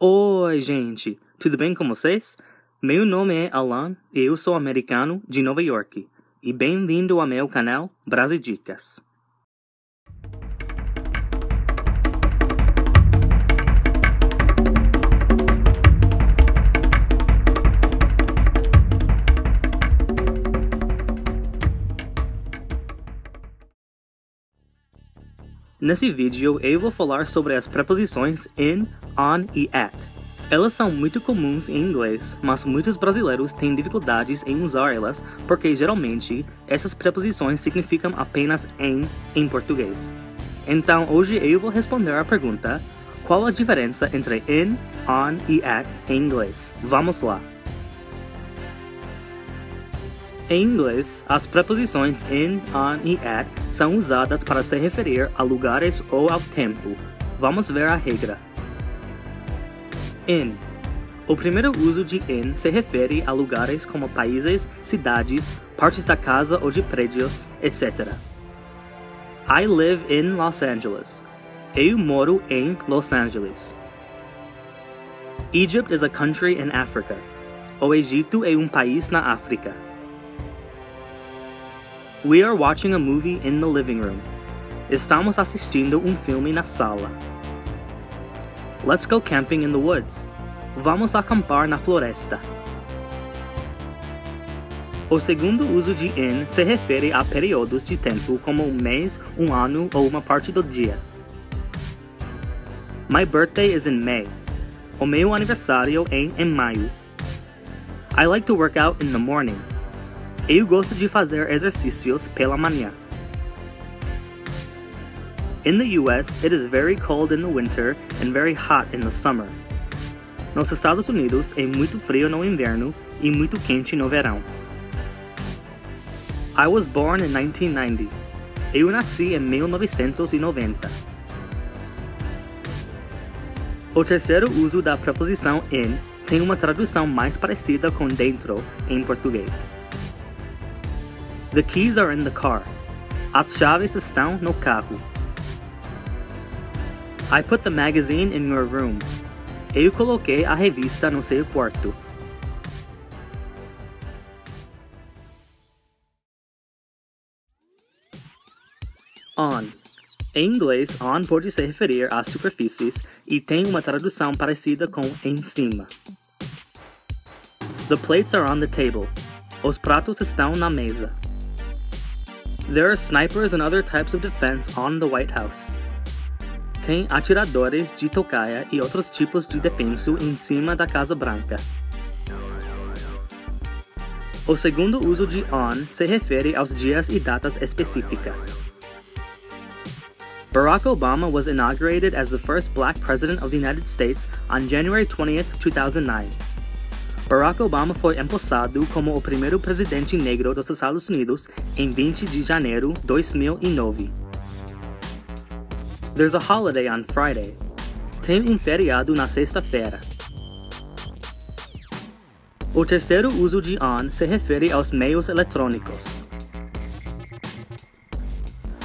Oi, gente! Tudo bem com vocês? Meu nome é Alan e eu sou americano de Nova York. E bem-vindo ao meu canal Brasil Dicas. Nesse vídeo eu vou falar sobre as preposições in, on e at. Elas são muito comuns em inglês, mas muitos brasileiros têm dificuldades em usar elas porque geralmente essas preposições significam apenas em em português. Então hoje eu vou responder a pergunta: qual a diferença entre in, on e at em inglês? Vamos lá! Em inglês, as preposições in, on e at são usadas para se referir a lugares ou ao tempo. Vamos ver a regra. In. O primeiro uso de in se refere a lugares como países, cidades, partes da casa ou de prédios, etc. I live in Los Angeles. Eu moro em Los Angeles. Egypt is a country in Africa. O Egito é um país na África. We are watching a movie in the living room. Estamos assistindo um filme na sala. Let's go camping in the woods. Vamos acampar na floresta. O segundo uso de in se refere a períodos de tempo como um mês, um ano ou uma parte do dia. My birthday is in May. O meu aniversário é em maio. I like to work out in the morning. Eu gosto de fazer exercícios pela manhã. In the US, it is very cold in the winter and very hot in the summer. Nos Estados Unidos, é muito frio no inverno e muito quente no verão. I was born in 1990. Eu nasci em 1990. O terceiro uso da preposição in tem uma tradução mais parecida com dentro em português. The keys are in the car. As chaves estão no carro. I put the magazine in your room. Eu coloquei a revista no seu quarto. On. Em inglês, on pode se referir a superfícies e tem uma tradução parecida com em cima. The plates are on the table. Os pratos estão na mesa. There are snipers and other types of defense on the White House. Tem atiradores de tocaia e outros tipos de defenso em cima da Casa Branca. O segundo uso de on se refere aos dias e datas específicas. Barack Obama was inaugurated as the first black president of the United States on January 20, 2009. Barack Obama foi empossado como o primeiro presidente negro dos Estados Unidos em 20 de janeiro de 2009. There's a holiday on Friday. Tem um feriado na sexta-feira. O terceiro uso de on se refere aos meios eletrônicos.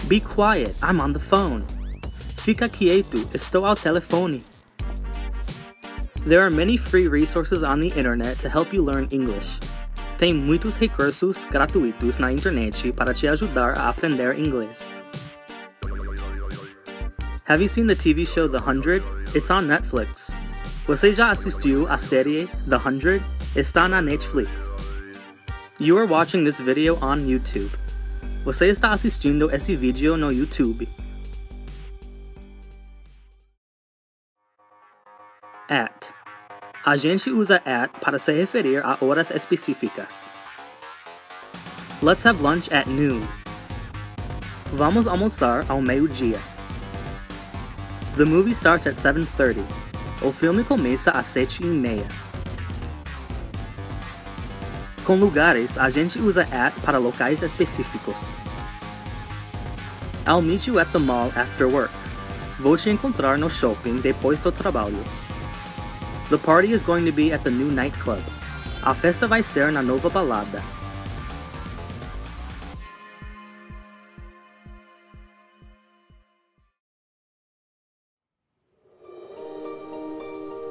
Be quiet, I'm on the phone. Fica quieto, estou ao telefone. There are many free resources on the internet to help you learn English. Tem muitos recursos gratuitos na internet para te ajudar a aprender inglês. Have you seen the TV show The Hundred? It's on Netflix. Você já assistiu a série The Hundred? Está na Netflix. You are watching this video on YouTube. Você está assistindo esse vídeo no YouTube. A gente usa at para se referir a horas específicas. Let's have lunch at noon. Vamos almoçar ao meio-dia. The movie starts at 7:30. O filme começa às 7h30. Com lugares, a gente usa at para locais específicos. I'll meet you at the mall after work. Vou te encontrar no shopping depois do trabalho. The party is going to be at the new nightclub. A festa vai ser na nova balada.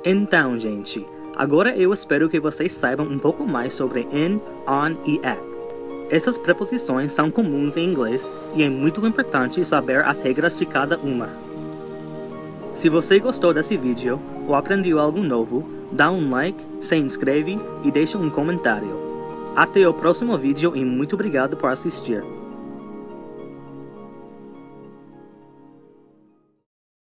Então, gente, agora eu espero que vocês saibam um pouco mais sobre in, on e at. Essas preposições são comuns em inglês e é muito importante saber as regras de cada uma. Se você gostou desse vídeo ou aprendeu algo novo, dá um like, se inscreve e deixa um comentário. Até o próximo vídeo e muito obrigado por assistir.